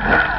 Yeah.